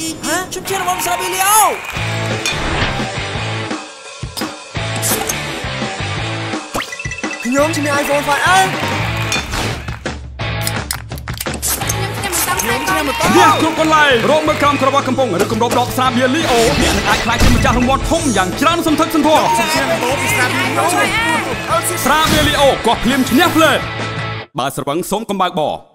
ហ៎ខ្ញុំជារបស់ស្រាប៊ីលីអូខ្ញុំឈ្នះ iPhone 5R ខ្ញុំខ្ញុំមិនតាខ្ញុំឈ្នះម៉ូតូន់នេះគ្រប់កន្លែងរងមើលក្រោមក្រវ៉ាកំពុងឬគម្របដកស្រាបៀលីអូអ្នកនឹងអាចខ្លាចជាម្ចាស់រង្វាន់ធំយ៉ាងច្រើនសន្ធឹកសន្ធាប់ឈ្នះម៉ូតូពីស្រាប៊ីលីអូស្រាបៀលីអូក៏ភ្លាមឈ្នះភ្លើតបើស្រវឹងសូមកំបើកប